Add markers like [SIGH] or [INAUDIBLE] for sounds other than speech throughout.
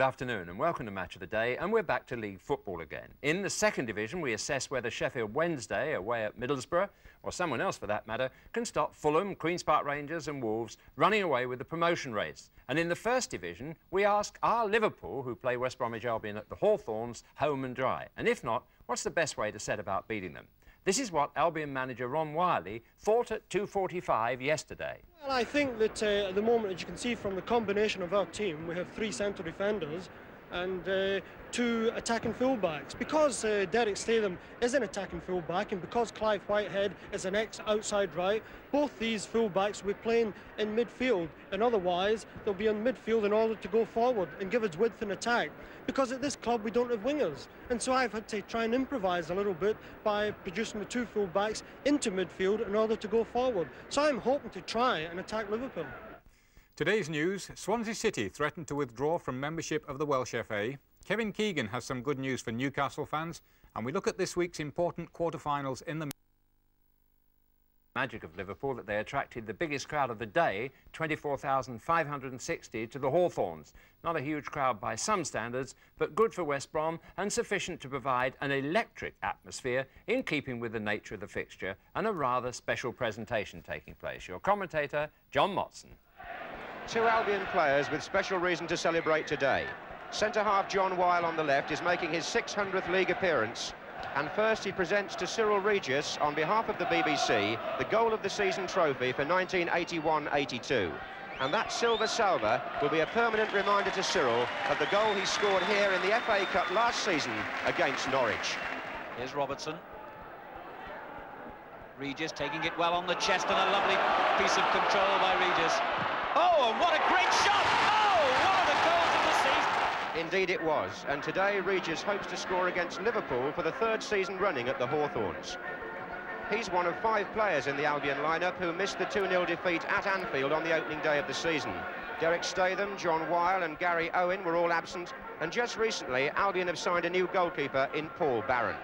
Good afternoon and welcome to Match of the Day and we're back to league football again. In the second division we assess whether Sheffield Wednesday away at Middlesbrough or someone else for that matter can stop Fulham, Queen's Park Rangers and Wolves running away with the promotion race. And in the first division we ask are Liverpool who play West Bromwich Albion at the Hawthorns home and dry and if not what's the best way to set about beating them? This is what Albion manager Ron Wylie thought at 2.45 yesterday. Well, I think that uh, at the moment, as you can see from the combination of our team, we have three central defenders and uh, two attacking fullbacks. Because uh, Derek Statham is an attacking fullback and because Clive Whitehead is an ex-outside right, both these fullbacks will be playing in midfield and otherwise they'll be in midfield in order to go forward and give us width in attack. Because at this club we don't have wingers and so I've had to try and improvise a little bit by producing the two fullbacks into midfield in order to go forward. So I'm hoping to try and attack Liverpool. Today's news, Swansea City threatened to withdraw from membership of the Welsh FA. Kevin Keegan has some good news for Newcastle fans, and we look at this week's important quarter-finals in the magic of Liverpool that they attracted the biggest crowd of the day, 24,560, to the Hawthorns. Not a huge crowd by some standards, but good for West Brom and sufficient to provide an electric atmosphere in keeping with the nature of the fixture and a rather special presentation taking place. Your commentator, John Motson. Two Albion players with special reason to celebrate today. Centre-half John Wile on the left is making his 600th league appearance. And first he presents to Cyril Regis, on behalf of the BBC, the goal of the season trophy for 1981-82. And that silver salver will be a permanent reminder to Cyril of the goal he scored here in the FA Cup last season against Norwich. Here's Robertson. Regis taking it well on the chest and a lovely piece of control by Regis. Oh, and what a great shot! Oh, one of the goals of the season! Indeed it was, and today Regis hopes to score against Liverpool for the third season running at the Hawthorns. He's one of five players in the Albion lineup who missed the 2-0 defeat at Anfield on the opening day of the season. Derek Statham, John Wile and Gary Owen were all absent, and just recently Albion have signed a new goalkeeper in Paul Barron.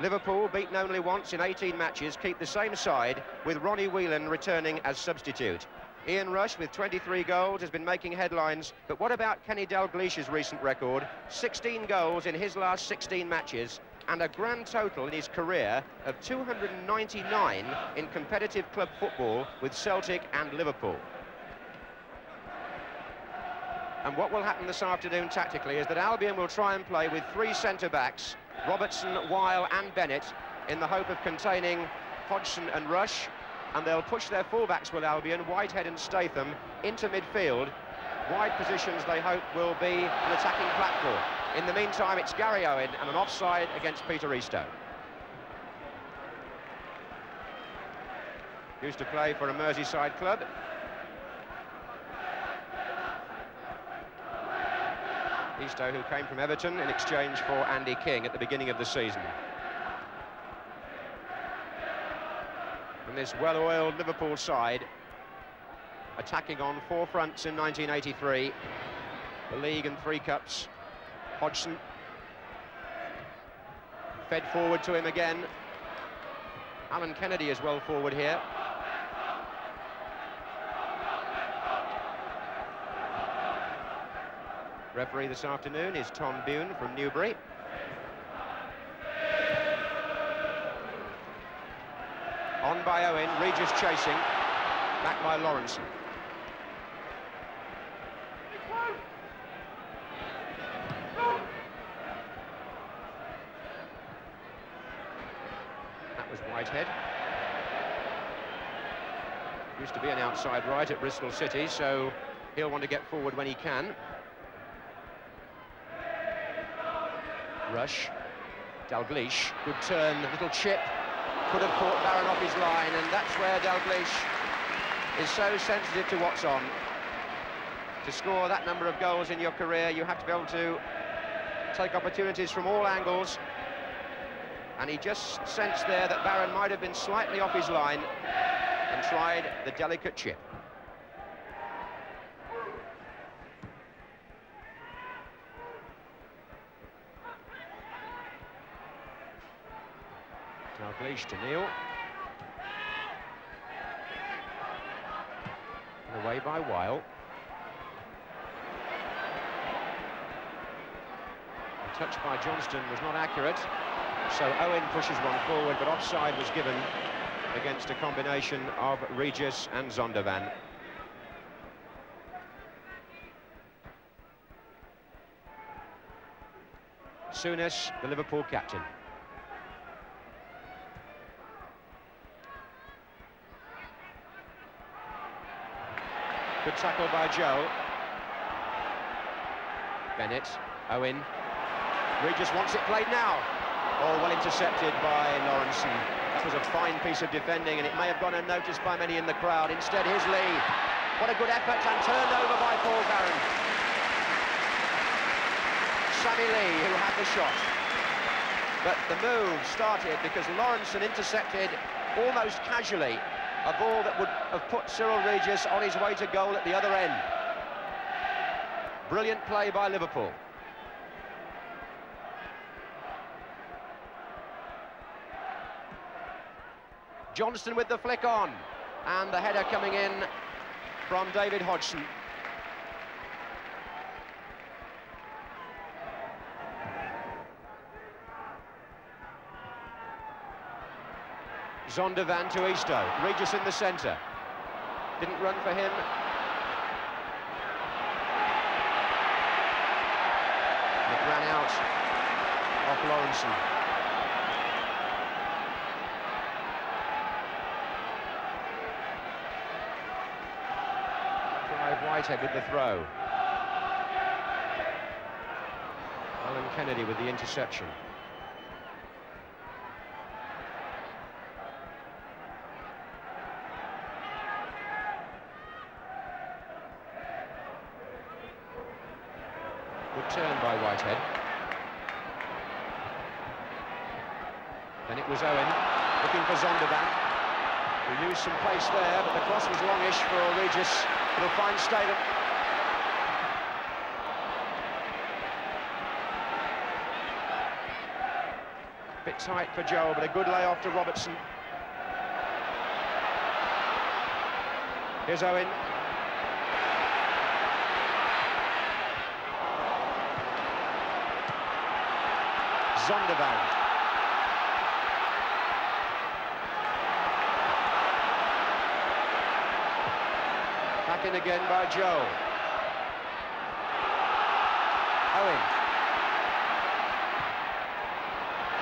Liverpool, beaten only once in 18 matches, keep the same side, with Ronnie Whelan returning as substitute. Ian Rush, with 23 goals, has been making headlines, but what about Kenny Dalglish's recent record? 16 goals in his last 16 matches, and a grand total in his career of 299 in competitive club football with Celtic and Liverpool. And what will happen this afternoon tactically is that Albion will try and play with three centre-backs Robertson, Wile and Bennett in the hope of containing Hodgson and Rush and they'll push their fullbacks with Albion, Whitehead and Statham into midfield. Wide positions they hope will be an attacking platform. In the meantime it's Gary Owen and an offside against Peter Eastoe. Used to play for a Merseyside club Eastoe, who came from Everton in exchange for Andy King at the beginning of the season. And this well-oiled Liverpool side attacking on four fronts in 1983, the league and three cups. Hodgson fed forward to him again. Alan Kennedy is well forward here. Referee this afternoon is Tom Bune from Newbury. On by Owen, Regis chasing, back by Lawrence. That was Whitehead. Used to be an outside right at Bristol City, so he'll want to get forward when he can. Rush. Dalglish, good turn, little chip. Could have caught Barron off his line, and that's where Dalglish is so sensitive to what's on. To score that number of goals in your career, you have to be able to take opportunities from all angles. And he just sensed there that Barron might have been slightly off his line and tried the delicate chip. To Neal. And away by Wile. touch by Johnston was not accurate. So Owen pushes one forward, but offside was given against a combination of Regis and Zondervan. Souness, the Liverpool captain. Good tackle by Joe. Bennett, Owen. Regis wants it played now. Oh, well intercepted by Lawrenson. That was a fine piece of defending, and it may have gone unnoticed by many in the crowd. Instead, here's Lee. What a good effort, and turned over by Paul Barron. Sammy Lee, who had the shot. But the move started because Lawrenson intercepted almost casually a ball that would have put Cyril Regis on his way to goal at the other end. Brilliant play by Liverpool. Johnston with the flick on. And the header coming in from David Hodgson. Zondervan to Eastoe. Regis in the centre. Didn't run for him. It ran out off Lawrenson. Clive Whitehead with the throw. Alan Kennedy with the interception. Good turn by Whitehead. Then it was Owen, looking for Zondervan, who used some pace there, but the cross was longish for Regis. It'll find Statham. Bit tight for Joe, but a good layoff to Robertson. Here's Owen. Zondervan. Back in again by Joe. Owen.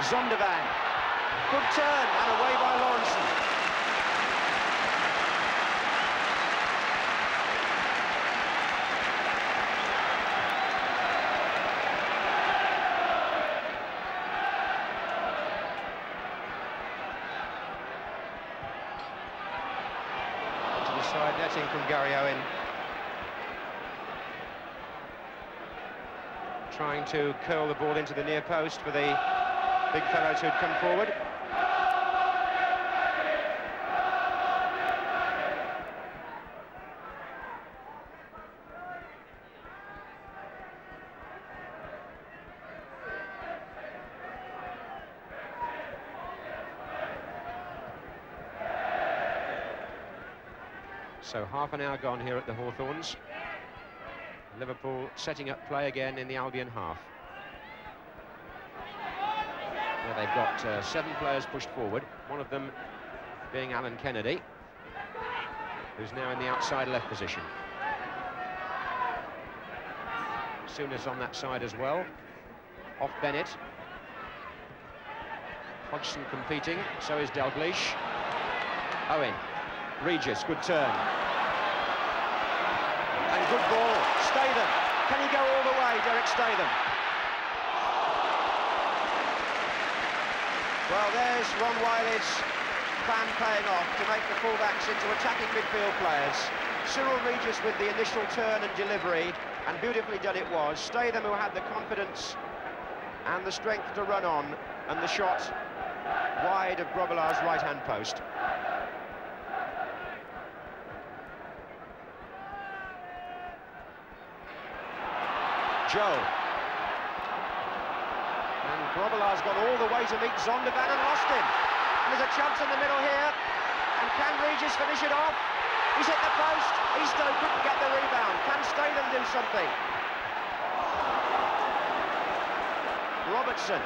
Zondervan. Good turn and away by Lawrenson. Into the side netting from Gary Owen. Trying to curl the ball into the near post for the big fellows who'd come forward. So half an hour gone here at the Hawthorns. Liverpool setting up play again in the Albion half. Where they've got uh, seven players pushed forward, one of them being Alan Kennedy, who's now in the outside left position. Souness on that side as well. Off Bennett. Hodgson competing, so is Dalglish. Owen. Regis, good turn. And good ball, Statham. Can he go all the way, Derek Statham? Well, there's Ron Wylie's plan paying off to make the fullbacks into attacking midfield players. Cyril Regis with the initial turn and delivery, and beautifully done it was. Statham who had the confidence and the strength to run on, and the shot wide of Grobbelaar's right-hand post. Joe. And Grobbelaar's gone all the way to meet Zondervan and lost him. And there's a chance in the middle here. And can Regis finish it off? He's hit the post. Eastoe couldn't get the rebound. Can Statham do something? Robertson.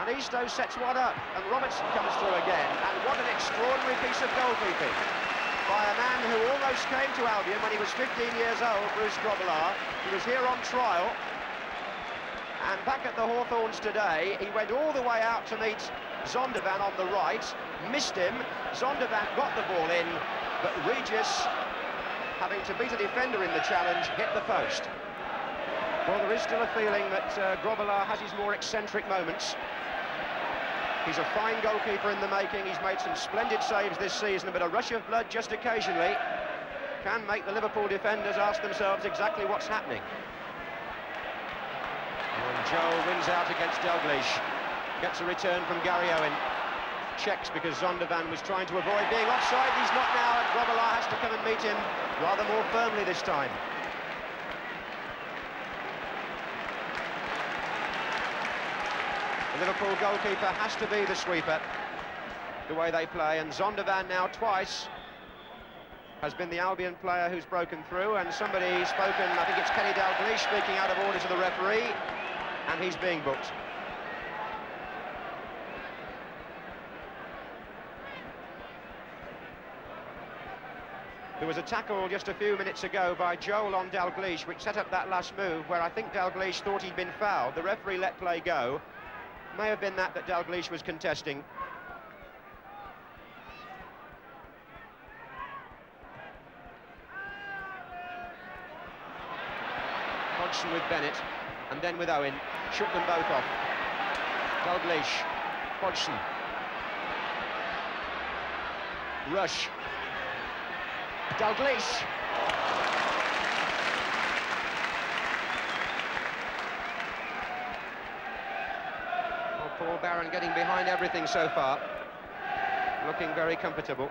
And Eastoe sets one up, and Robertson comes through again. And what an extraordinary piece of goalkeeping by a man who almost came to Albion when he was 15 years old, Bruce Grobbelaar. He was here on trial. And back at the Hawthorns today, he went all the way out to meet Zondervan on the right, missed him. Zondervan got the ball in, but Regis, having to beat a defender in the challenge, hit the post. Well, there is still a feeling that uh, Grobbelaar has his more eccentric moments. He's a fine goalkeeper in the making. He's made some splendid saves this season, but a rush of blood just occasionally can make the Liverpool defenders ask themselves exactly what's happening. And Jol wins out against Dalglish. Gets a return from Gary Owen. Checks because Zondervan was trying to avoid being offside. He's not now, and Grobbelaar has to come and meet him rather more firmly this time. Liverpool goalkeeper has to be the sweeper, the way they play, and Zondervan now twice has been the Albion player who's broken through, and somebody spoken, I think it's Kenny Dalglish, speaking out of order to the referee, and he's being booked. There was a tackle just a few minutes ago by Jol on Dalglish, which set up that last move, where I think Dalglish thought he'd been fouled. The referee let play go. May have been that that Dalglish was contesting. Hodgson with Bennett, and then with Owen. Shook them both off. Dalglish, Hodgson. Rush, Dalglish. Paul Barron getting behind everything so far. Looking very comfortable.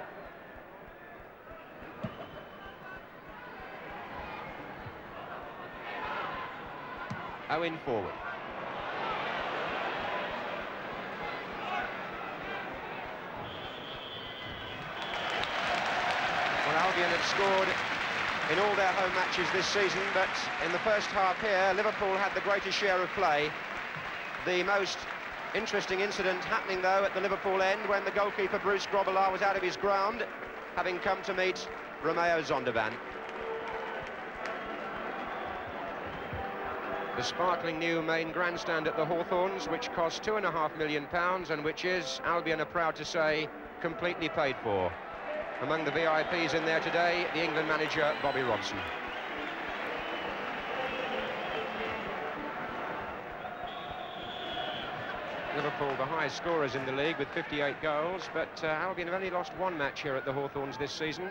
Owen forward. Well, Albion have scored in all their home matches this season, but in the first half here, Liverpool had the greatest share of play. The most interesting incident happening, though, at the Liverpool end when the goalkeeper, Bruce Grobbelaar, was out of his ground, having come to meet Romeo Zondervan. The sparkling new main grandstand at the Hawthorns, which cost two and a half million pounds and which is, Albion are proud to say, completely paid for. Among the VIPs in there today, the England manager, Bobby Robson. Liverpool, the highest scorers in the league with 58 goals, but uh, Albion have only lost one match here at the Hawthorns this season.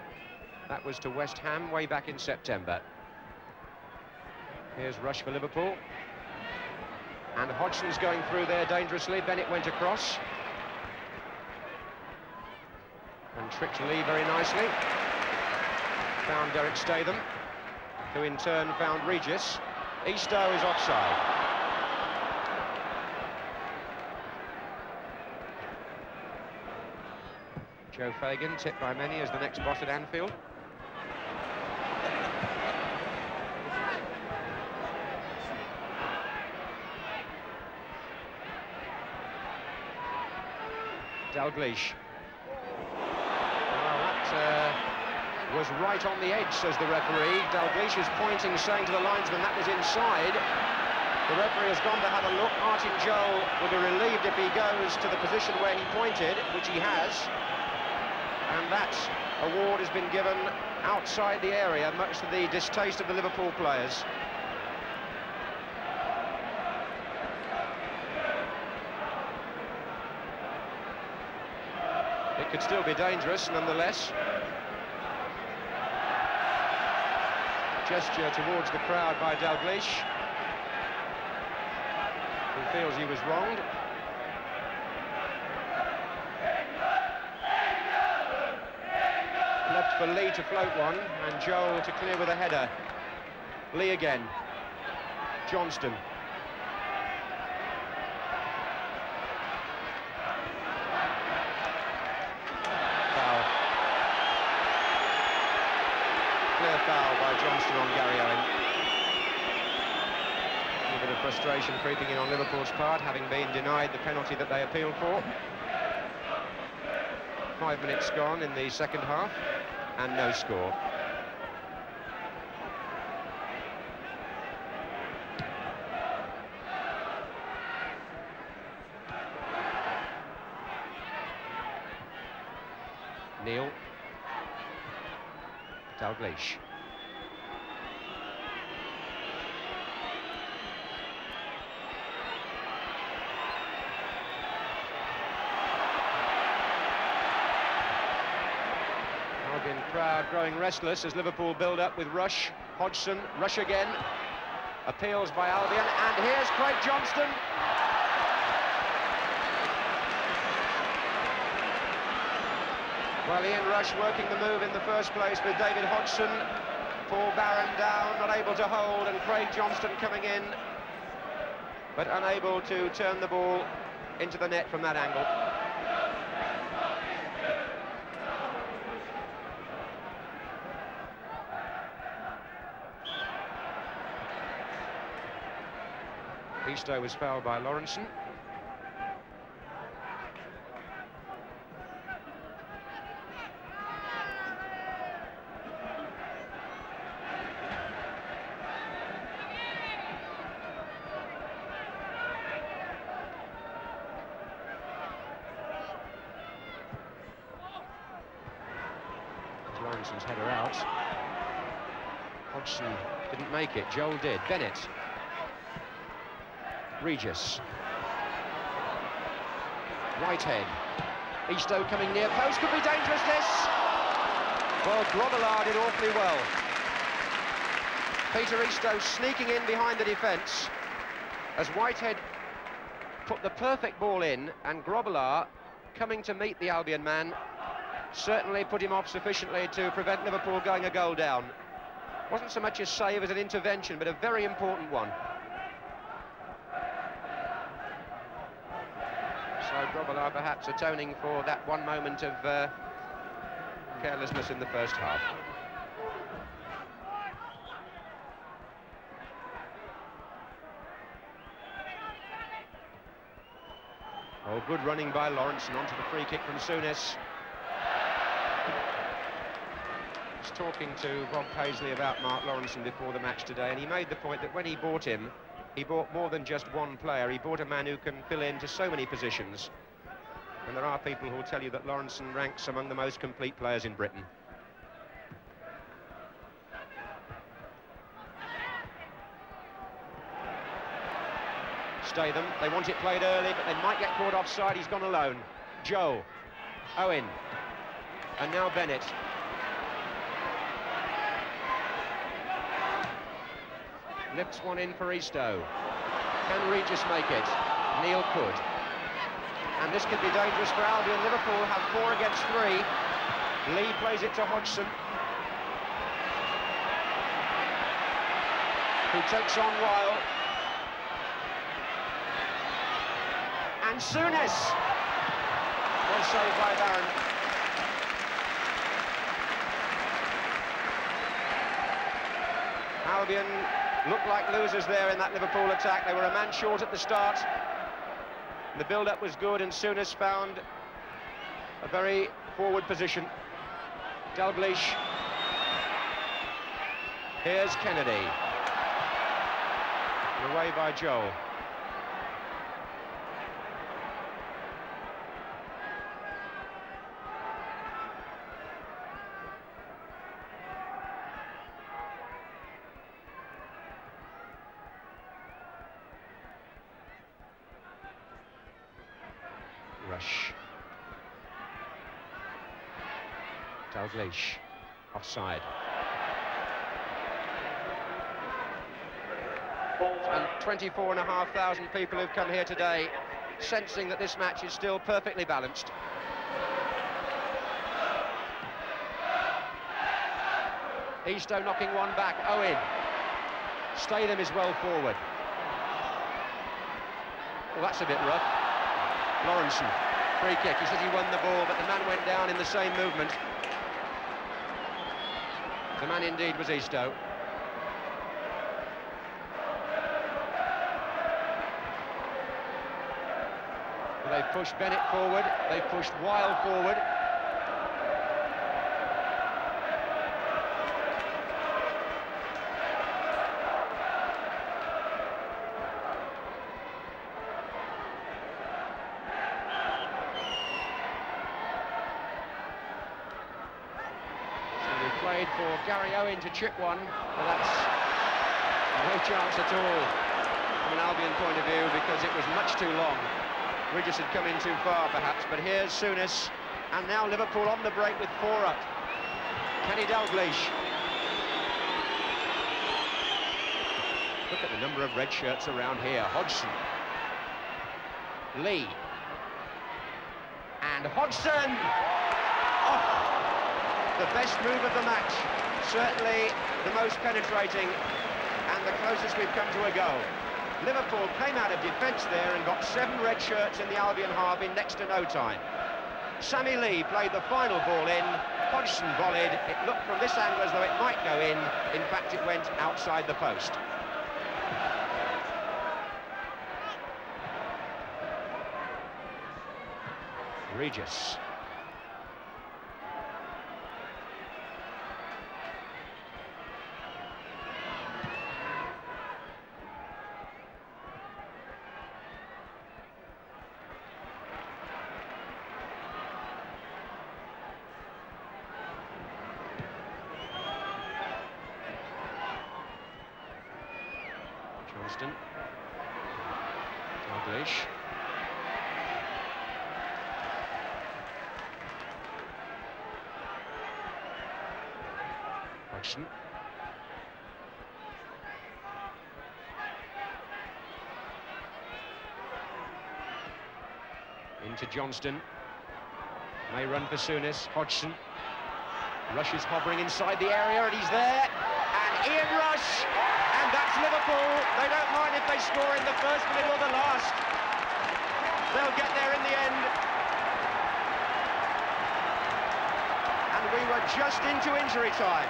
That was to West Ham way back in September. Here's Rush for Liverpool. And Hodgson's going through there dangerously. Bennett went across. And tricked Lee very nicely. Found Derek Statham, who in turn found Regis. Eastoe is offside. Joe Fagan, tipped by many as the next boss at Anfield. Dalglish. Well, that uh, was right on the edge, says the referee. Dalglish is pointing, saying to the linesman that was inside. The referee has gone to have a look. Martin Jol will be relieved if he goes to the position where he pointed, which he has. And that award has been given outside the area, much to the distaste of the Liverpool players. It could still be dangerous, nonetheless. Gesture towards the crowd by Dalglish. Who feels he was wronged. Left for Lee to float one, and Jol to clear with a header. Lee again. Johnston. Foul. Clear foul by Johnston on Gary Owen. A bit of frustration creeping in on Liverpool's part, having been denied the penalty that they appealed for. Five minutes gone in the second half, and no score. Neal. Dalglish. Albion crowd growing restless as Liverpool build up with Rush. Hodgson, Rush again. Appeals by Albion, and here's Craig Johnston. Well, Ian Rush working the move in the first place with David Hodgson. Paul Barron down, not able to hold, and Craig Johnston coming in, but unable to turn the ball into the net from that angle. Eastoe was fouled by Lawrenson. Lawrenson's header out. Hodgson didn't make it. Jol did. Bennett. Regis. Whitehead. Eastoe coming near post. Could be dangerous, this. Well, Grobbelaar did awfully well. Peter Eastoe sneaking in behind the defence as Whitehead put the perfect ball in and Grobbelaar coming to meet the Albion man certainly put him off sufficiently to prevent Liverpool going a goal down. Wasn't so much a save as an intervention, but a very important one. Grobbelaar perhaps atoning for that one moment of uh, carelessness in the first half. Oh, good running by Lawrence and onto the free kick from Souness. was talking to Bob Paisley about Mark Lawrenson before the match today, and he made the point that when he bought him, he bought more than just one player. He bought a man who can fill in to so many positions. And there are people who will tell you that Lawrenson ranks among the most complete players in Britain. Statham, they want it played early, but they might get caught offside. He's gone alone. Joe, Owen, and now Bennett. Lifts one in for Eastoe. Can Regis make it? Neal could. And this could be dangerous for Albion. Liverpool have four against three. Lee plays it to Hodgson. Who takes on Wile. And Souness. Well saved by Barron. Albion looked like losers there in that Liverpool attack. They were a man short at the start. The build-up was good and Souness found a very forward position. Dalglish. Here's Kennedy. Away by Jol. Rush. Dalglish. Offside. And 24,500 people who've come here today sensing that this match is still perfectly balanced. Eastoe knocking one back. Owen. Statham is well forward. Well, that's a bit rough. Lawrenson, free kick. He says he won the ball, but the man went down in the same movement. The man indeed was Eastoe. They've pushed Bennett forward, they've pushed Wile forward, Gary Owen to chip one, but that's no chance at all from an Albion point of view because it was much too long. Regis had come in too far, perhaps, but here's Souness, and now Liverpool on the break with four up. Kenny Dalglish. Look at the number of red shirts around here. Hodgson. Lee. And Hodgson! Oh, the best move of the match. Certainly the most penetrating and the closest we've come to a goal. Liverpool came out of defence there and got seven red shirts in the Albion half in next to no time. Sammy Lee played the final ball in. Hodgson volleyed. It looked from this angle as though it might go in. In fact, it went outside the post. Regis. Dalglish. Hodgson. Into Johnston. May run for Souness. Hodgson. Rush is hovering inside the area and he's there. Ian Rush. And that's Liverpool. They don't mind if they score in the first, minute or the last. They'll get there in the end. And we were just into injury time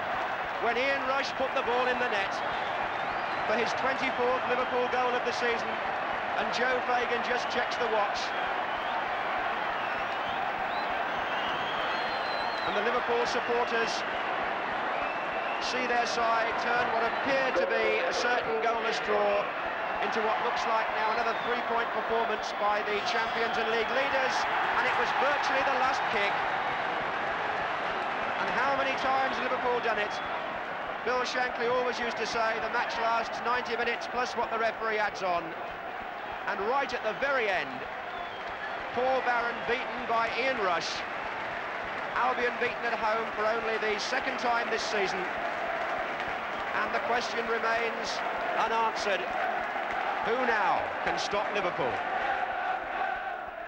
when Ian Rush put the ball in the net for his 24th Liverpool goal of the season. And Joe Fagan just checks the watch. And the Liverpool supporters see their side turn what appeared to be a certain goalless draw into what looks like now another three-point performance by the champions and league leaders. And it was virtually the last kick. And how many times Liverpool done it? Bill Shankly always used to say the match lasts 90 minutes plus what the referee adds on. And right at the very end, Paul Barron beaten by Ian Rush. Albion beaten at home for only the second time this season. And the question remains unanswered. Who now can stop Liverpool?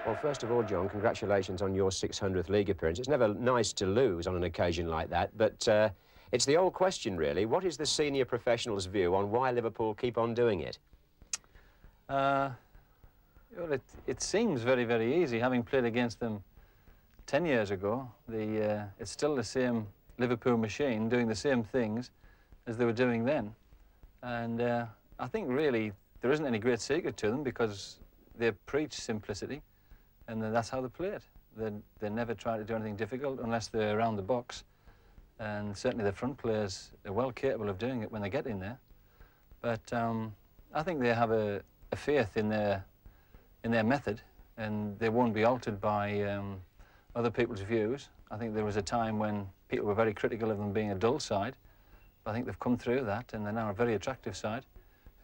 Well, first of all, John, congratulations on your 600th league appearance. It's never nice to lose on an occasion like that, but uh, it's the old question, really. What is the senior professional's view on why Liverpool keep on doing it? Uh, well, it, it seems very, very easy, having played against them 10 years ago. The, uh, it's still the same Liverpool machine doing the same things as they were doing then. And uh, I think really there isn't any great secret to them because they preach simplicity and that's how they play it. They, they never try to do anything difficult unless they're around the box. And certainly the front players are well capable of doing it when they get in there. But um, I think they have a, a, faith in their, in their method and they won't be altered by um, other people's views. I think there was a time when people were very critical of them being a dull side. I think they've come through that and they're now a very attractive side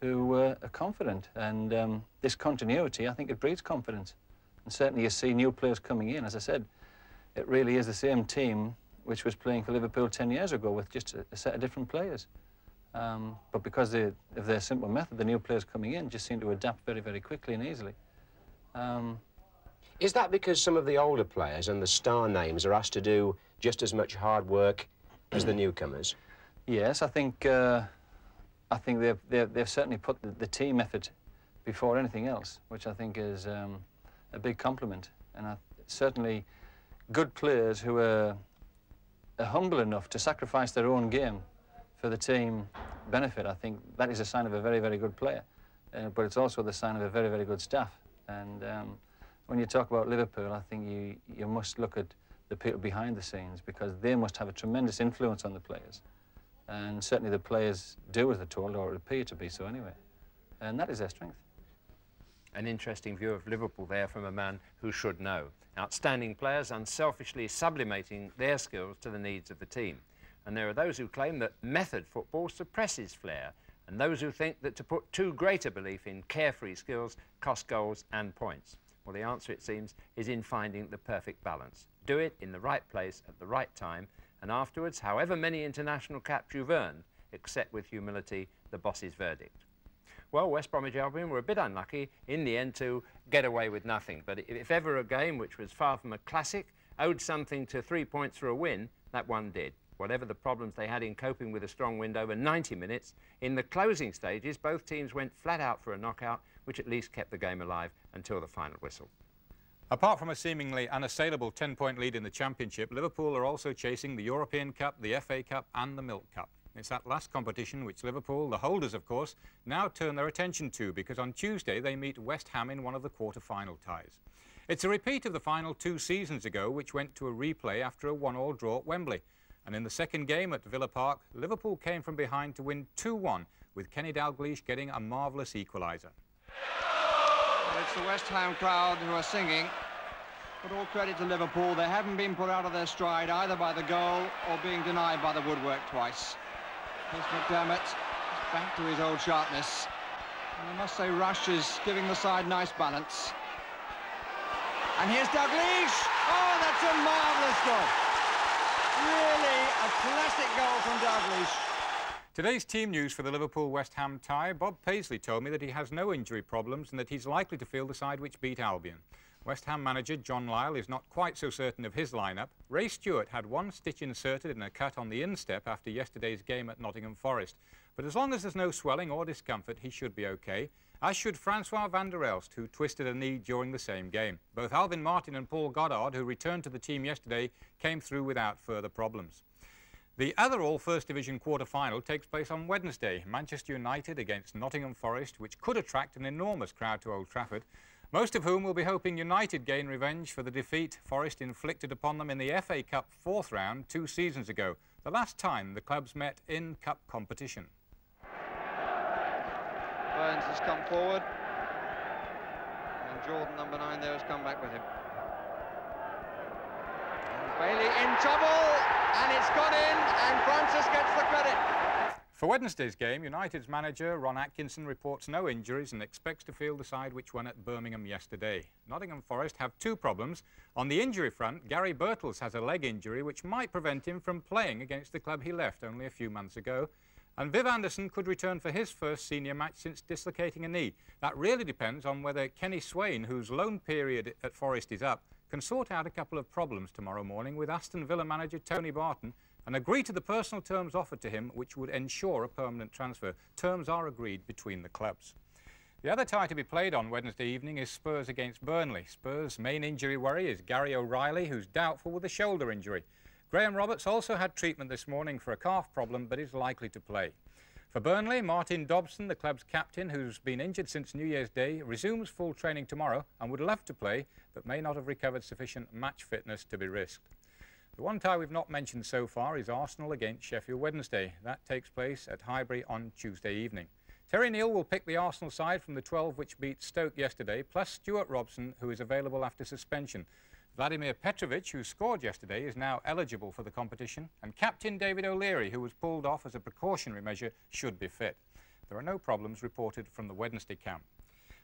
who uh, are confident. And um, this continuity, I think it breeds confidence. And certainly you see new players coming in. As I said, it really is the same team which was playing for Liverpool 10 years ago with just a, a set of different players. Um, but because they, of their simple method, the new players coming in just seem to adapt very, very quickly and easily. Um, is that because some of the older players and the star names are asked to do just as much hard work as the newcomers? Yes, I think uh, I think they've, they've, they've certainly put the, the, team effort before anything else, which I think is um, a big compliment. And I, certainly good players who are, are humble enough to sacrifice their own game for the team benefit, I think that is a sign of a very, very good player. Uh, but it's also the sign of a very, very good staff. And um, when you talk about Liverpool, I think you, you must look at the people behind the scenes because they must have a tremendous influence on the players. And certainly the players do as they're told, or appear to be so anyway. And that is their strength. An interesting view of Liverpool there from a man who should know. Outstanding players unselfishly sublimating their skills to the needs of the team. And there are those who claim that method football suppresses flair, and those who think that to put too great a belief in carefree skills costs goals and points. Well, the answer, it seems, is in finding the perfect balance. Do it in the right place at the right time, and afterwards, however many international caps you've earned, accept with humility the boss's verdict. Well, West Bromwich Albion were a bit unlucky in the end to get away with nothing. But if ever a game which was far from a classic owed something to three points for a win, that one did. Whatever the problems they had in coping with a strong wind over 90 minutes, in the closing stages, both teams went flat out for a knockout, which at least kept the game alive until the final whistle. Apart from a seemingly unassailable 10-point lead in the Championship, Liverpool are also chasing the European Cup, the FA Cup and the Milk Cup. It's that last competition which Liverpool, the holders of course, now turn their attention to because on Tuesday they meet West Ham in one of the quarter-final ties. It's a repeat of the final two seasons ago which went to a replay after a one-all draw at Wembley. And in the second game at Villa Park, Liverpool came from behind to win 2-1 with Kenny Dalglish getting a marvellous equaliser. The West Ham crowd who are singing. But all credit to Liverpool, they haven't been put out of their stride either by the goal or being denied by the woodwork twice. Here's McDermott, back to his old sharpness. And I must say Rush is giving the side nice balance. And here's Dalglish. Oh, that's a marvellous goal. Really a classic goal from Dalglish. Today's team news for the Liverpool-West Ham tie, Bob Paisley told me that he has no injury problems and that he's likely to field the side which beat Albion. West Ham manager John Lyall is not quite so certain of his lineup. Ray Stewart had one stitch inserted in a cut on the instep after yesterday's game at Nottingham Forest. But as long as there's no swelling or discomfort, he should be okay, as should Francois van der Elst, who twisted a knee during the same game. Both Alvin Martin and Paul Goddard, who returned to the team yesterday, came through without further problems. The other All First Division quarter-final takes place on Wednesday. Manchester United against Nottingham Forest, which could attract an enormous crowd to Old Trafford most of whom will be hoping United gain revenge for the defeat Forest inflicted upon them in the FA Cup fourth round two seasons ago, the last time the clubs met in cup competition. Burns has come forward, and Jordan, number nine, there has come back with him. And Bailey in trouble, and it's gone in, and Francis gets the credit. For Wednesday's game, United's manager Ron Atkinson reports no injuries and expects to field the side which won at Birmingham yesterday. Nottingham Forest have two problems. On the injury front, Gary Birtles has a leg injury which might prevent him from playing against the club he left only a few months ago. And Viv Anderson could return for his first senior match since dislocating a knee. That really depends on whether Kenny Swain, whose loan period at Forest is up, can sort out a couple of problems tomorrow morning with Aston Villa manager Tony Barton and agree to the personal terms offered to him which would ensure a permanent transfer. Terms are agreed between the clubs. The other tie to be played on Wednesday evening is Spurs against Burnley. Spurs' main injury worry is Gary O'Reilly, who's doubtful with a shoulder injury. Graham Roberts also had treatment this morning for a calf problem, but is likely to play. For Burnley, Martin Dobson, the club's captain, who's been injured since New Year's Day, resumes full training tomorrow and would love to play, but may not have recovered sufficient match fitness to be risked. The one tie we've not mentioned so far is Arsenal against Sheffield Wednesday. That takes place at Highbury on Tuesday evening. Terry Neill will pick the Arsenal side from the 12 which beat Stoke yesterday, plus Stewart Robson, who is available after suspension. Vladimir Petrovic, who scored yesterday, is now eligible for the competition, and captain David O'Leary, who was pulled off as a precautionary measure, should be fit. There are no problems reported from the Wednesday camp.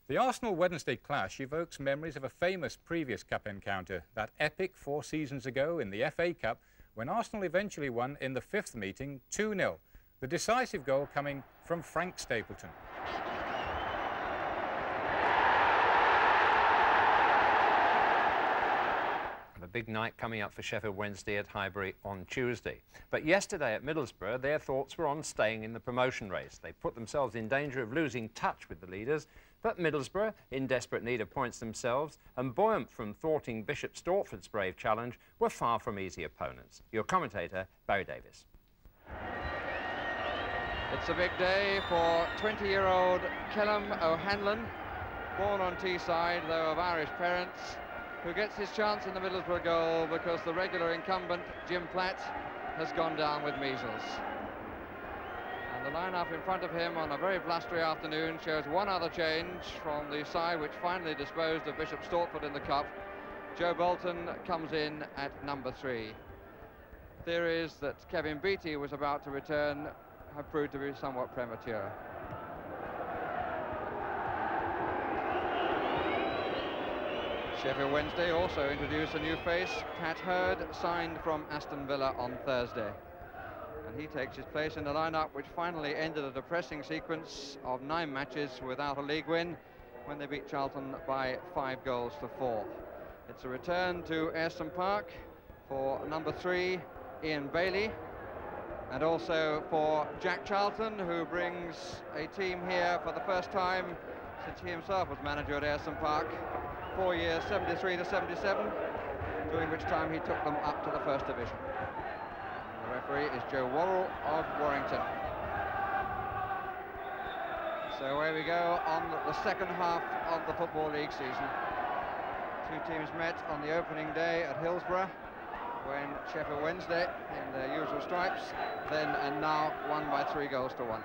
The Arsenal Wednesday clash evokes memories of a famous previous cup encounter, that epic four seasons ago in the FA Cup, when Arsenal eventually won in the fifth meeting 2-0, the decisive goal coming from Frank Stapleton. Big night coming up for Sheffield Wednesday at Highbury on Tuesday. But yesterday at Middlesbrough, their thoughts were on staying in the promotion race. They put themselves in danger of losing touch with the leaders but Middlesbrough, in desperate need of points themselves, and buoyant from thwarting Bishop Stortford's brave challenge, were far from easy opponents. Your commentator, Barry Davies. It's a big day for 20-year-old Kelham O'Hanlon. born on Teesside, though of Irish parents, who gets his chance in the Middlesbrough goal because the regular incumbent, Jim Platt, has gone down with measles. And the lineup in front of him on a very blustery afternoon shows one other change from the side which finally disposed of Bishop Stortford in the cup. Joe Bolton comes in at number three. Theories that Kevin Beattie was about to return have proved to be somewhat premature. Sheffield Wednesday also introduced a new face, Pat Heard, signed from Aston Villa on Thursday. And he takes his place in the lineup which finally ended a depressing sequence of nine matches without a league win when they beat Charlton by five goals to four. It's a return to Ayresome Park for number three, Ian Bailey, and also for Jack Charlton, who brings a team here for the first time since he himself was manager at Ayresome Park four years, 73 to 77, during which time he took them up to the first division. And the referee is Joe Worrall of Warrington. So away we go on the second half of the Football League season. Two teams met on the opening day at Hillsborough when Sheffield Wednesday in their usual stripes, then and now won by three goals to one.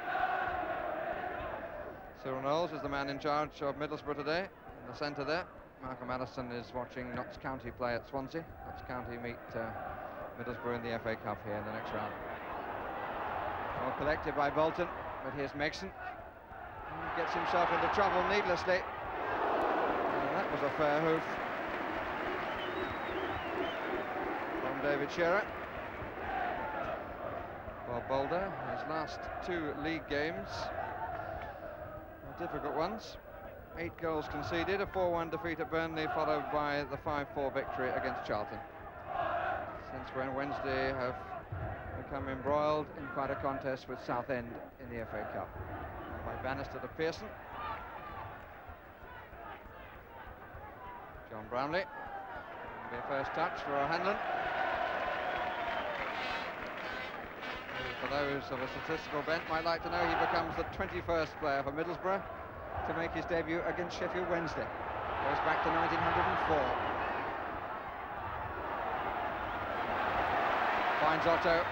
Cyril Knowles is the man in charge of Middlesbrough today, in the centre there. Malcolm Allison is watching Notts County play at Swansea. Notts County meet uh, Middlesbrough in the FA Cup here in the next round. Well collected by Bolton, but here's Megson. He gets himself into trouble needlessly. And that was a fair hoof. From David Shearer. Bob Bolder, his last two league games, difficult ones eight goals conceded, a 4-1 defeat at Burnley, followed by the 5-4 victory against Charlton. Since when Wednesday have become embroiled in quite a contest with Southend in the FA Cup. By Bannister to Pearson. John Brownlie. Be a first touch for O'Hanlon. For those of a statistical bent might like to know, he becomes the 21st player for Middlesbrough to make his debut against Sheffield Wednesday. Goes back to 1904. Finds Otto.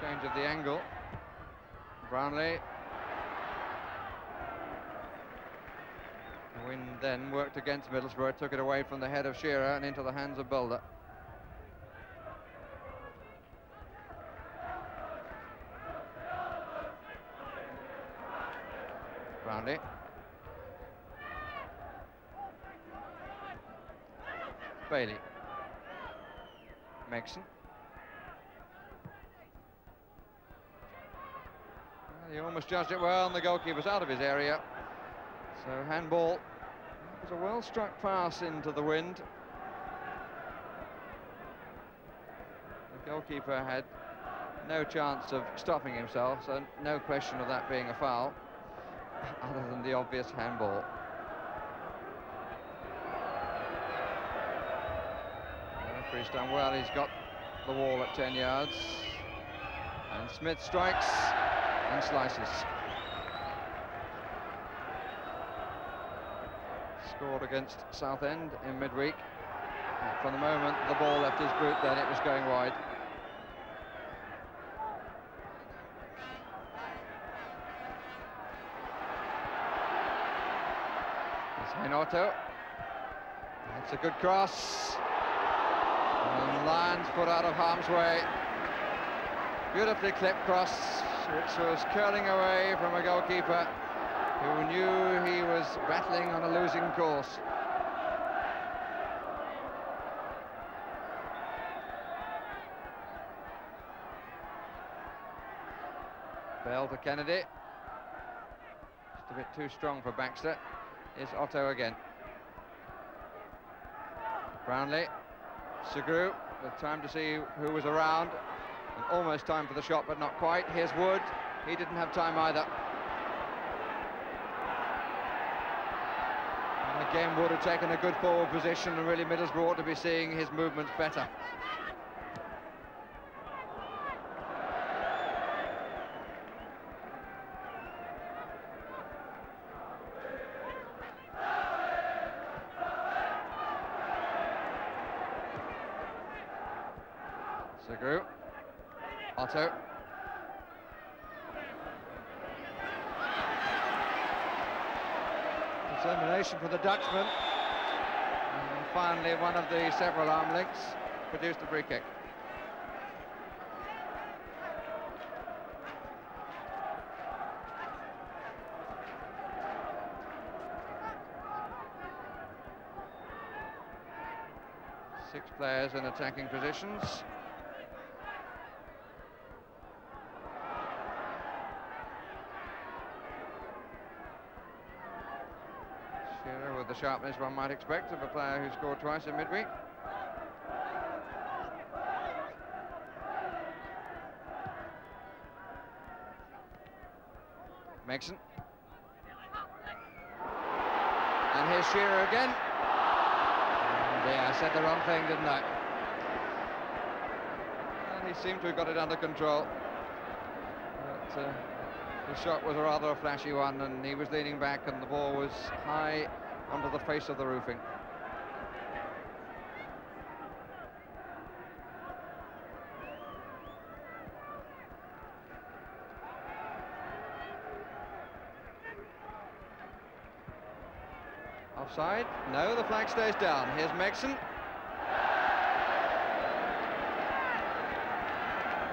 Change of the angle. Brownlie. The wind then worked against Middlesbrough, took it away from the head of Shearer and into the hands of Bolder. Well, he almost judged it well, and the goalkeeper's out of his area. So handball. It was a well-struck pass into the wind. The goalkeeper had no chance of stopping himself, so no question of that being a foul [LAUGHS] other than the obvious handball. The referee's done well, he's got the wall at 10 yards. And Smith strikes and slices. Scored against Southend in midweek. From the moment the ball left his boot then it was going wide. Otto. It's a good cross. And lands put out of harm's way. Beautifully clipped cross, which was curling away from a goalkeeper who knew he was battling on a losing course. Bell to Kennedy. Just a bit too strong for Baxter is Otto again. Brownlie, Sugrue, with time to see who was around, and almost time for the shot, but not quite. Here's Wood, he didn't have time either. And again, Wood had taken a good forward position, and really Middlesbrough ought to be seeing his movements better. Sugrue. Otto. Determination for the Dutchman. And finally, one of the several arm links produced a free kick. Six players in attacking positions. Shearer with the sharpness one might expect of a player who scored twice in midweek. Megson. And here's Shearer again. And yeah, I said the wrong thing, didn't I? And he seemed to have got it under control. But uh, the shot was a rather a flashy one, and he was leaning back, and the ball was high onto the face of the roofing. Offside? No, the flag stays down. Here's Megson.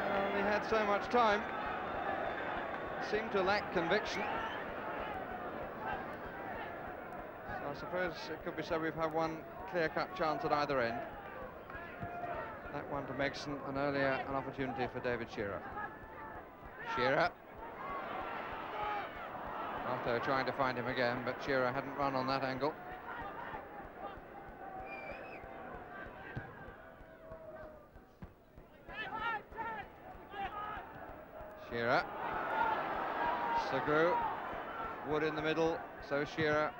Well, he had so much time. Seemed to lack conviction. Suppose it could be said we've had one clear-cut chance at either end. That one to Megson, and earlier an opportunity for David Shearer. Shearer. Otto trying to find him again, but Shearer hadn't run on that angle. Shearer. Sugrue. Wood in the middle, so Shearer.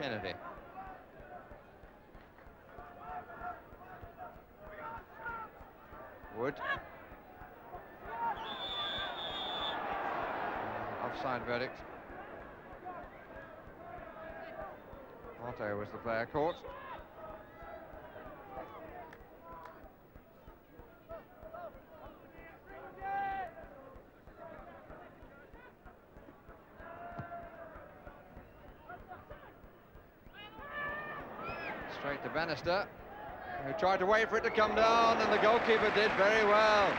Kennedy. Wood. Offside verdict. Otto was the player caught. Straight to Bannister, who tried to wait for it to come down, and the goalkeeper did very well.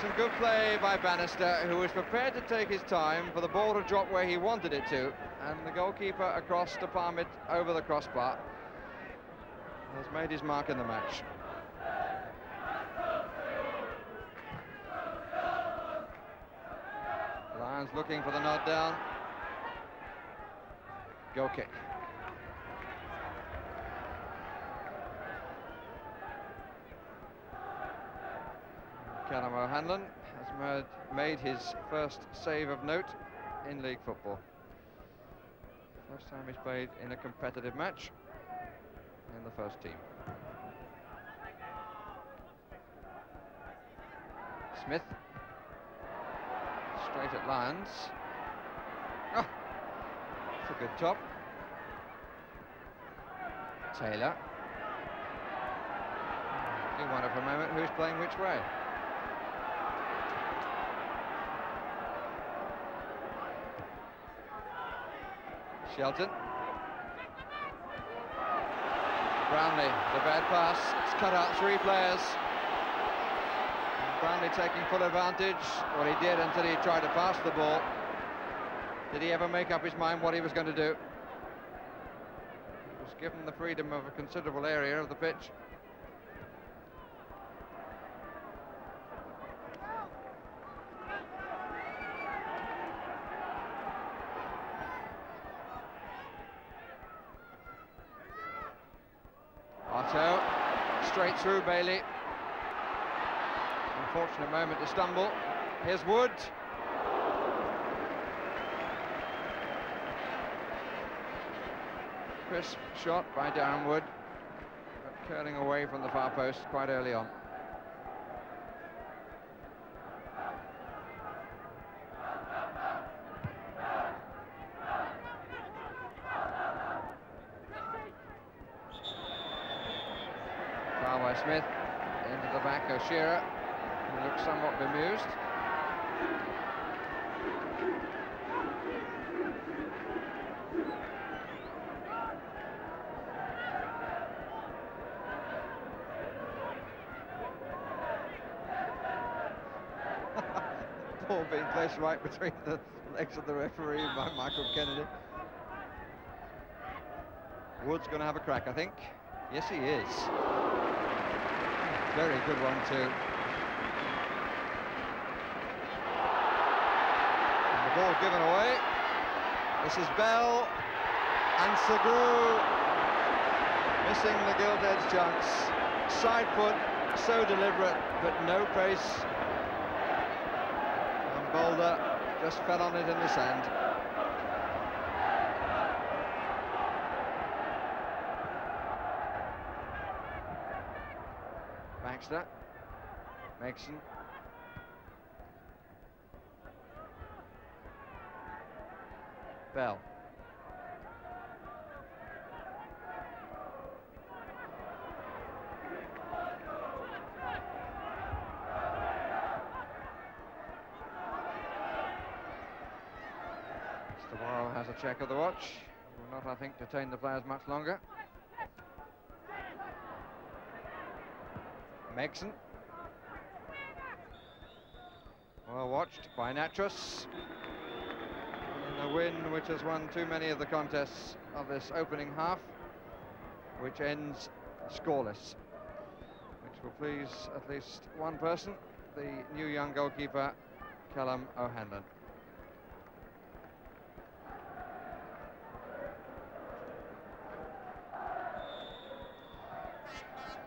Some good play by Bannister, who was prepared to take his time for the ball to drop where he wanted it to, and the goalkeeper across to palm it over the crossbar has made his mark in the match. Lyons looking for the nod down. Goal kick. Kelham O'Hanlon has made, his first save of note in league football. First time he's played in a competitive match in the first team. Smith. Straight at Lyons. Oh, that's a good top. Taylor. You wonder for a moment who's playing which way. Shelton. Brownlie, the bad pass. It's cut out three players. Brownlie taking full advantage. What he did until he tried to pass the ball. Did he ever make up his mind what he was going to do? He was given the freedom of a considerable area of the pitch. Otto, straight through Bailey. Unfortunate moment to stumble. Here's Wood. Crisp shot by Darren Wood, but curling away from the far post quite early on. Foul by Smith, into the back of Shearer, who looks somewhat bemused. [LAUGHS] Ball being placed right between the legs of the referee by Michael Kennedy. Wood's going to have a crack, I think. Yes, he is. Very good one, too. And the ball given away. This is Bell and Sugrue missing the gilt edge chance. Side foot, so deliberate, but no pace. And Bolder just fell on it in the sand. Baxter, Megson. Bell. Mr. Morrow has a check of the watch. Will not, I think, detain the players much longer. Megson. Well watched by Nattrass. In a win which has won too many of the contests of this opening half, which ends scoreless. Which will please at least one person, the new young goalkeeper, Kelham O'Hanlon.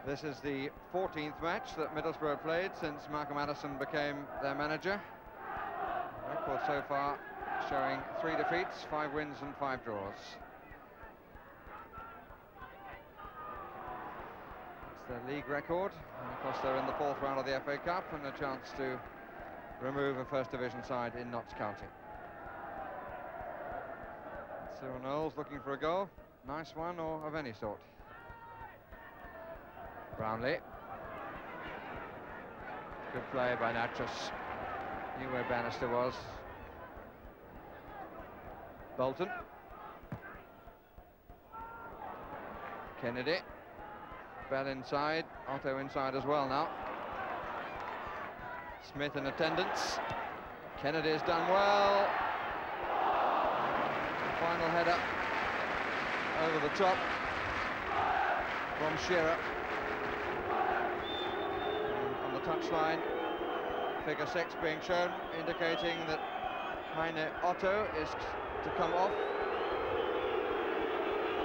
This is the 14th match that Middlesbrough played since Malcolm Allison became their manager. Record so far showing three defeats, five wins and five draws. It's their league record, and of course they're in the fourth round of the FA Cup and a chance to remove a first division side in Notts County. Cyril Knowles looking for a goal. Nice one or of any sort. Brownlie. Good play by Nattrass. Knew where Bannister was. Bolton. Kennedy. Bell inside. Otto inside as well now. Smith in attendance. Kennedy has done well. Final header over the top from Shearer touchline. Figure six being shown, indicating that Heine Otto is to come off.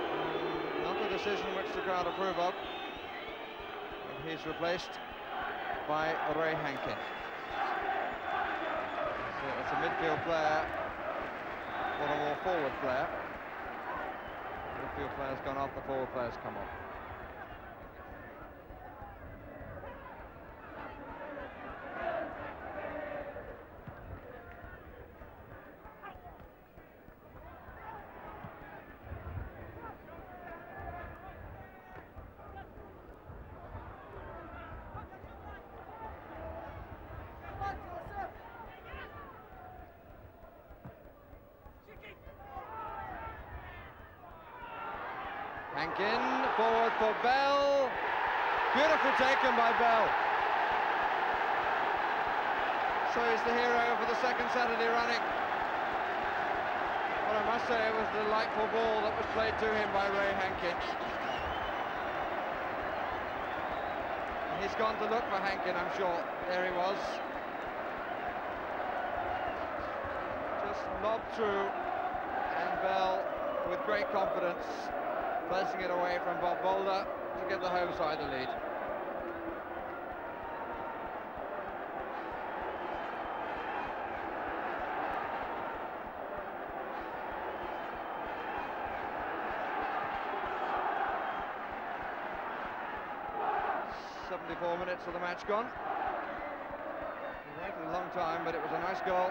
Mm, Not a decision which the crowd approve of. And he's replaced by Ray Hankin. So it's a midfield player or a more forward player. Midfield player's gone off, the forward player's come on. Hankin forward for Bell. Beautiful taken by Bell. So he's the hero for the second Saturday running. Well, I must say it was a delightful ball that was played to him by Ray Hankin. He's gone to look for Hankin, I'm sure. There he was. Just lobbed through, and Bell, with great confidence, placing it away from Bob Bolder to give the home side the lead. Minutes of the match gone. He waited a long time, but it was a nice goal.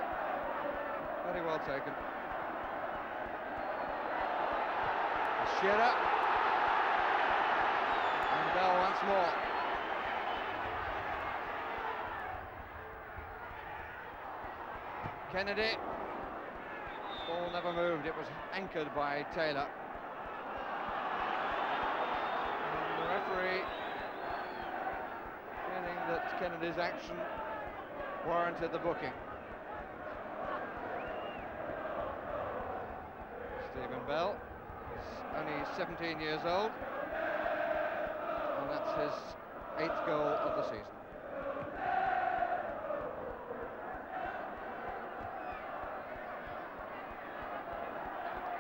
Very well taken. Shearer. And Bell once more. Kennedy. Ball never moved. It was anchored by Taylor. And the referee Kennedy's action warranted the booking. Stephen Bell is only 17 years old, and that's his eighth goal of the season.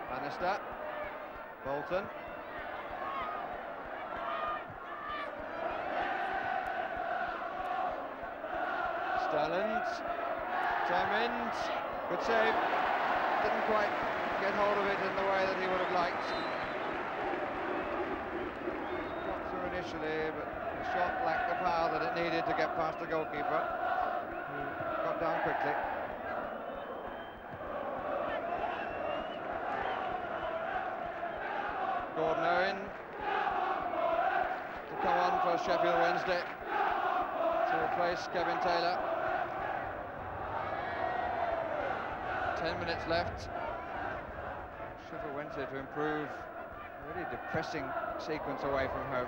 Bannister, Bolton. Timmins, good save, didn't quite get hold of it in the way that he would have liked. Got through initially, but the shot lacked the power that it needed to get past the goalkeeper, who got down quickly. Gordon Owen to come on for Sheffield Wednesday to replace Kevin Taylor. Ten minutes left. Sheffield Wednesday to improve a really depressing sequence away from home.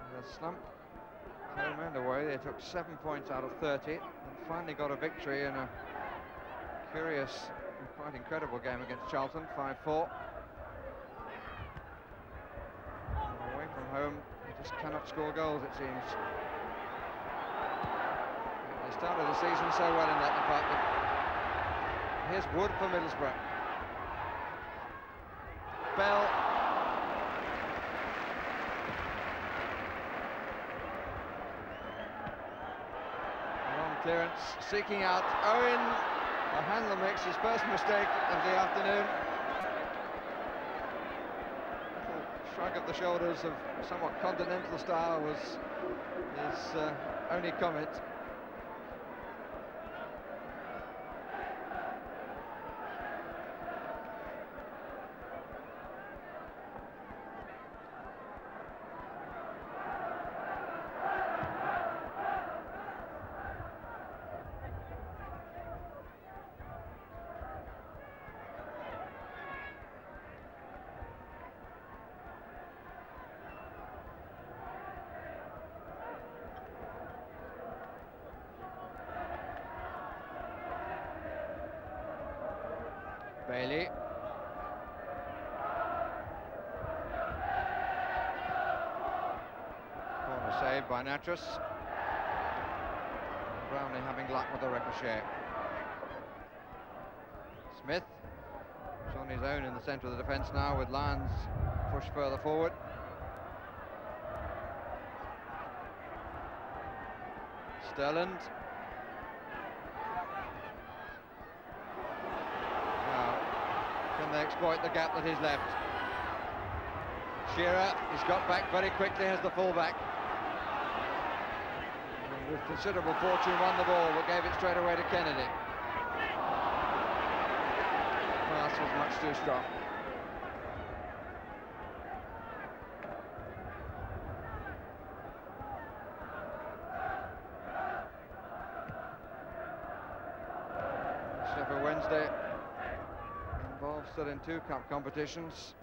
And the slump home and away, they took seven points out of 30 and finally got a victory in a curious and quite incredible game against Charlton, 5-4. Away from home, they just cannot score goals, it seems. They started the season so well in that department. Here's Wood for Middlesbrough. Bell. Long clearance, seeking out Owen. Handler makes his first mistake of the afternoon. Little shrug of the shoulders of somewhat continental style was his uh, only comment. Bailey. Corner save by Nattrass. Brownlie having luck with the ricochet. Smith is on his own in the centre of the defence now with Lyons pushed further forward. Stelland Now, can they exploit the gap that is left? Shearer, he's got back very quickly as the fullback. With considerable fortune won the ball, but gave it straight away to Kennedy. Pass was much too strong. Sheffield Wednesday involved still in two cup competitions.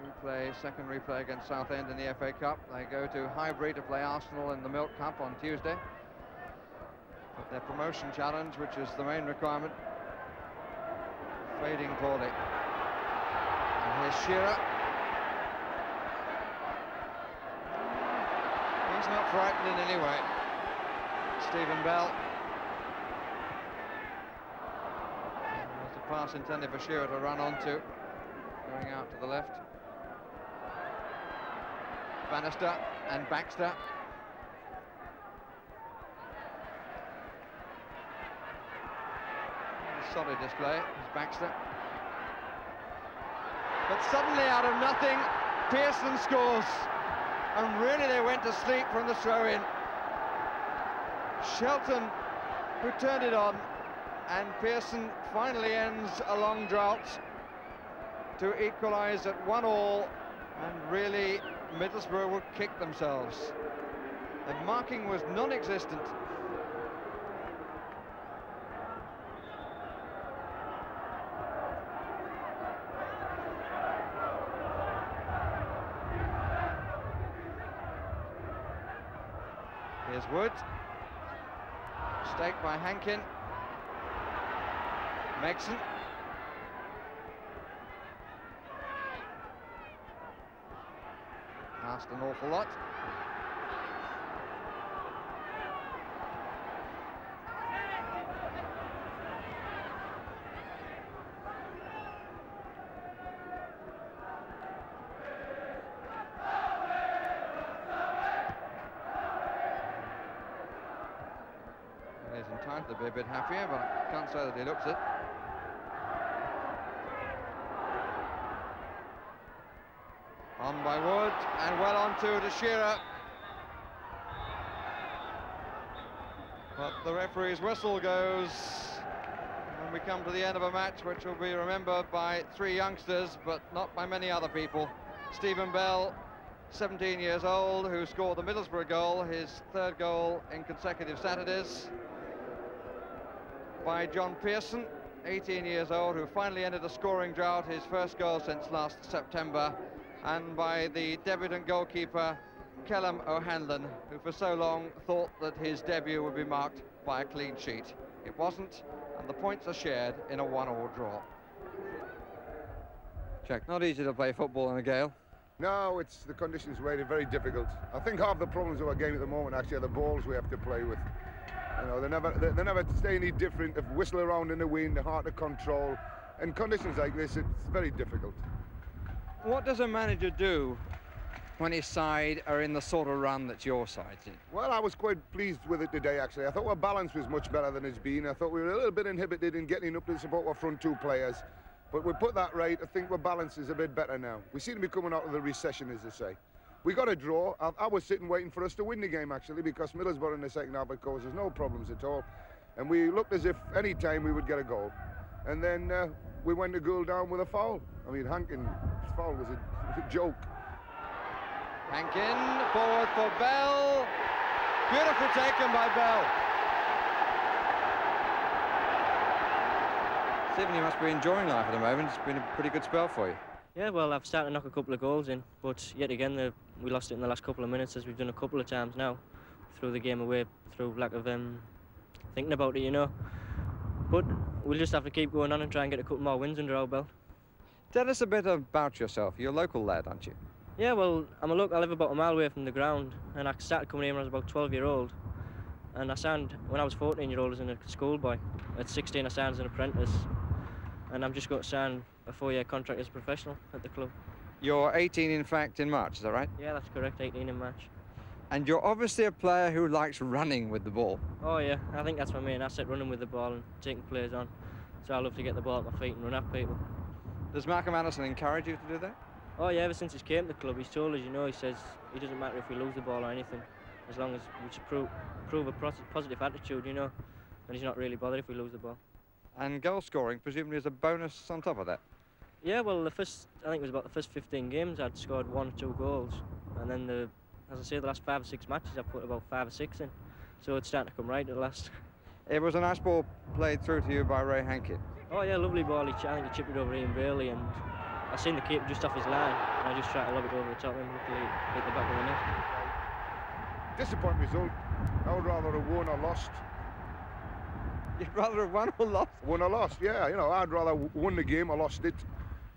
Replay, second replay against Southend in the FA Cup. They go to Highbury to play Arsenal in the Milk Cup on Tuesday. But their promotion challenge, which is the main requirement, fading poorly. And here's Shearer. He's not frightened in any way. Stephen Bell. There's a pass intended for Shearer to run onto, going out to the left. Bannister and Baxter. Solid display is Baxter. But suddenly, out of nothing, Pearson scores. And really, they went to sleep from the throw-in. Shelton, who turned it on, and Pearson finally ends a long drought to equalise at one all, and really, Middlesbrough will kick themselves. The marking was non-existent. Here's Wood. Staked by Hankin. Megson. Asked an awful lot. He's entitled to be a bit happier, but I can't say that he looks it. On by Wood, and well on to De Shearer. But the referee's whistle goes when we come to the end of a match which will be remembered by three youngsters, but not by many other people. Stephen Bell, 17 years old, who scored the Middlesbrough goal, his third goal in consecutive Saturdays. By John Pearson, 18 years old, who finally ended a scoring drought, his first goal since last September. And by the debutant goalkeeper, Kelham O'Hanlon, who for so long thought that his debut would be marked by a clean sheet. It wasn't, and the points are shared in a one-all draw. Jack, not easy to play football in a gale. No, it's the conditions made it very difficult. I think half the problems of our game at the moment actually are the balls we have to play with. You know, they never they, they never stay any different. They whistle around in the wind, they're hard to control. In conditions like this, it's very difficult. What does a manager do when his side are in the sort of run that your side's in? Well, I was quite pleased with it today, actually. I thought our balance was much better than it's been. I thought we were a little bit inhibited in getting up to support our front two players. But we put that right. I think our balance is a bit better now. We seem to be coming out of the recession, as they say. We got a draw. I, I was sitting waiting for us to win the game, actually, because Middlesbrough in the second half, of course, there's no problems at all. And we looked as if any time we would get a goal. And then uh, we went to goal down with a foul. I mean, Hankin's foul was a, was a joke. Hankin, forward for Bell. Beautiful taken by Bell. Stephen, you must be enjoying life at the moment. It's been a pretty good spell for you. Yeah, well, I've started to knock a couple of goals in, but yet again, the, we lost it in the last couple of minutes, as we've done a couple of times now. Threw the game away through lack of um, thinking about it, you know. But we'll just have to keep going on and try and get a couple more wins under our belt. Tell us a bit about yourself. You're a local lad, aren't you? Yeah, well, I'm a local. I live about a mile away from the ground, and I started coming here when I was about 12 year old. And I signed when I was 14 year old as a schoolboy. At 16, I signed as an apprentice, and I'm just going to sign a four-year contract as a professional at the club. You're 18, in fact, in March, is that right? Yeah, that's correct. 18 in March. And you're obviously a player who likes running with the ball. Oh yeah, I think that's my main asset: running with the ball and taking players on. So I love to get the ball at my feet and run at people. Does Malcolm Anderson encourage you to do that? Oh yeah, ever since he's came to the club, he's told us, you know, he says it doesn't matter if we lose the ball or anything, as long as we just prove, prove a positive attitude, you know, and he's not really bothered if we lose the ball. And goal scoring presumably is a bonus on top of that. Yeah, well, the first, I think it was about the first 15 games I'd scored one or two goals, and then the, as I say, the last five or six matches I've put about five or six in, so it's starting to come right at the last. It was a nice ball played through to you by Ray Hankin. Oh yeah, lovely ball. He, I think he chipped it over Ian Bailey, and I seen the keeper just off his line, and I just tried to lob it over the top, and luckily hit the back of the net. Disappointing result. I would rather have won or lost. [LAUGHS] You'd rather have won or lost? Won or lost, yeah. You know, I'd rather w- won the game or lost it.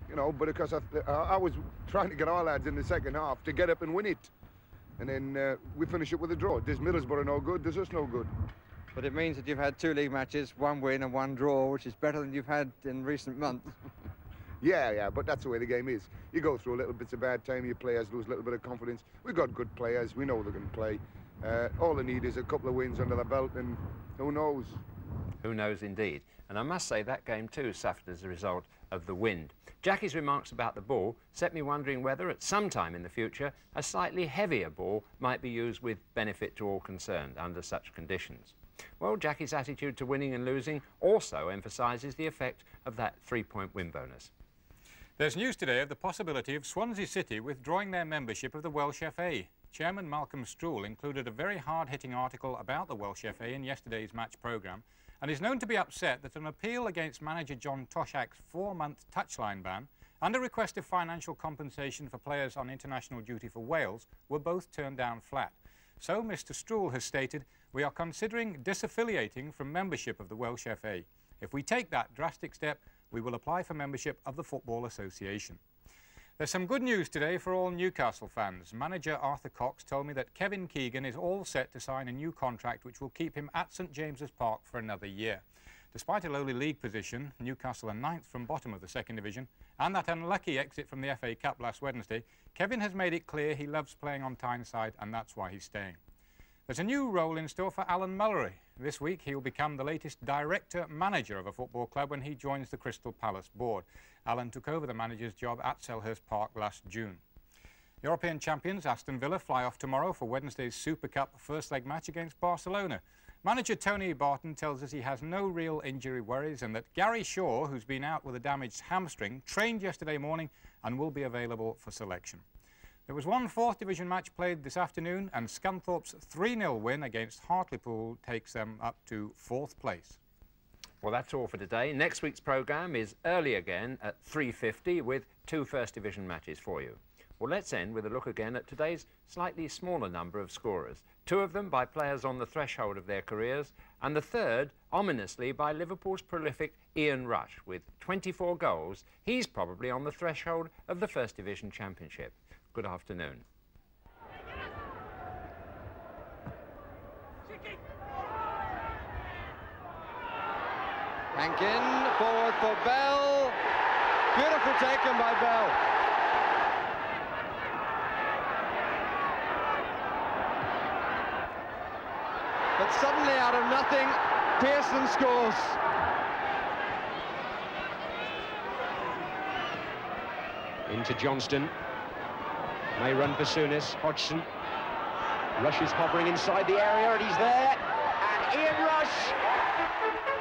You know, but because I, th- I I was trying to get our lads in the second half to get up and win it. And then uh, we finish it with a draw. Does Middlesbrough no good? Does us no good? But it means that you've had two league matches, one win and one draw, which is better than you've had in recent months. [LAUGHS] Yeah, yeah, but that's the way the game is. You go through a little bits of bad time, your players lose a little bit of confidence. We've got good players, we know they can play. Uh, all they need is a couple of wins under the belt, and who knows? Who knows indeed. And I must say that game too suffered as a result of the wind. Jackie's remarks about the ball set me wondering whether at some time in the future a slightly heavier ball might be used with benefit to all concerned under such conditions. Well, Jackie's attitude to winning and losing also emphasises the effect of that three-point win bonus. There's news today of the possibility of Swansea City withdrawing their membership of the Welsh FA. Chairman Malcolm Struel included a very hard-hitting article about the Welsh FA in yesterday's match programme and is known to be upset that an appeal against manager John Toshack's four-month touchline ban and a request of financial compensation for players on international duty for Wales were both turned down flat. So Mr Struel has stated, we are considering disaffiliating from membership of the Welsh FA. If we take that drastic step, we will apply for membership of the Football Association. There's some good news today for all Newcastle fans. Manager Arthur Cox told me that Kevin Keegan is all set to sign a new contract which will keep him at St James's Park for another year. Despite a lowly league position, Newcastle are ninth from bottom of the second division, and that unlucky exit from the FA Cup last Wednesday, Kevin has made it clear he loves playing on Tyneside and that's why he's staying. There's a new role in store for Alan Mullery. This week he will become the latest director-manager of a football club when he joins the Crystal Palace board. Alan took over the manager's job at Selhurst Park last June. European champions Aston Villa fly off tomorrow for Wednesday's Super Cup first leg match against Barcelona. Manager Tony Barton tells us he has no real injury worries and that Gary Shaw, who's been out with a damaged hamstring, trained yesterday morning and will be available for selection. There was one fourth division match played this afternoon and Scunthorpe's 3-0 win against Hartlepool takes them up to fourth place. Well, that's all for today. Next week's programme is early again at 3.50 with two First Division matches for you. Well, let's end with a look again at today's slightly smaller number of scorers. Two of them by players on the threshold of their careers, and the third, ominously, by Liverpool's prolific Ian Rush. With 24 goals, he's probably on the threshold of the First Division Championship. Good afternoon. Hankin forward for Bell. Beautiful taken by Bell. But suddenly out of nothing, Pearson scores. Into Johnston. May run for Souness. Hodgson. Rush is hovering inside the area and he's there. And Ian Rush